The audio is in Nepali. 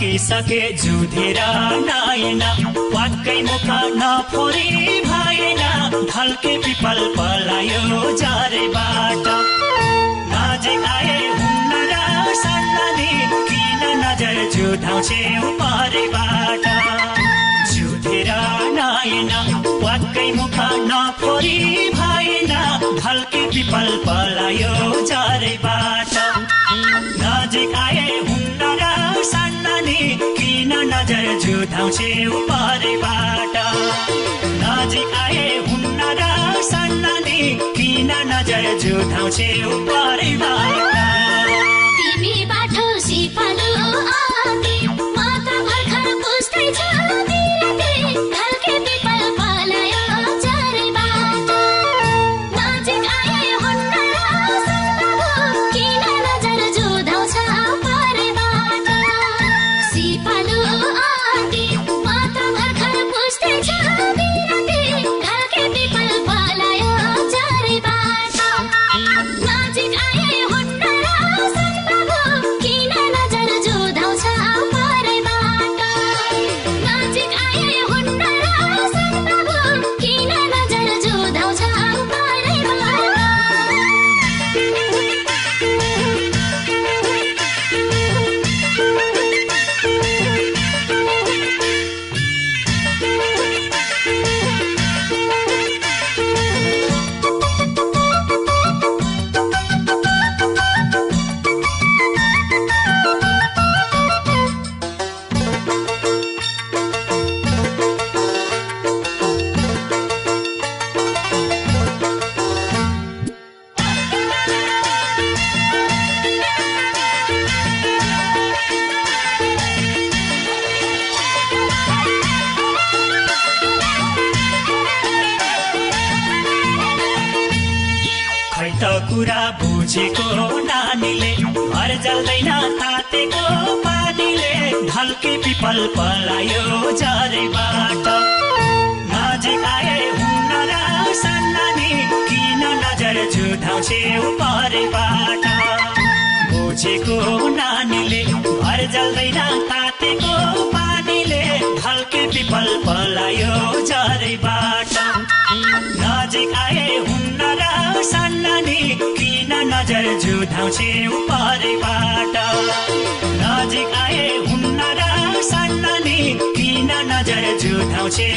सके जुधेर नयन वाक्कै मुख नफोरी भएन ढल्के पिपल पलायो जारेबाट नजिक आए हुन्न र सन्नानी किन नजर जुधाउँछे परेबाट जुधेर नयन वाक्कै मुख नफोरी भएन ढल्के पिपल पलायो जारेबाट नजिक आए जुधाउँछे परेबाट नजिक आए हुन्न र सन्नानी किन नजर जुधाउँछे परेबाट त कुरा बुझेको नानीले। घर जल्दैन तातेको पानीले ढल्के पिपल पलायो झरेबाट नजिक आए हुन्न र सन्नानी किन नजर जुधाउँछे परेबाट बुझेको नानीले घर जल्दैन तातेको पानीले ढल्के पिपल पलायो झरेबाट जुधाउँछे परेबाट नजिक आए हुन्न र सन्नानी किन नजर जुधाउँछे